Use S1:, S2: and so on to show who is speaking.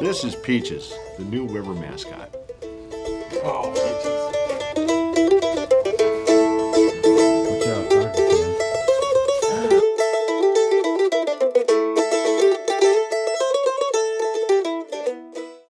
S1: This is Peaches, the new river mascot.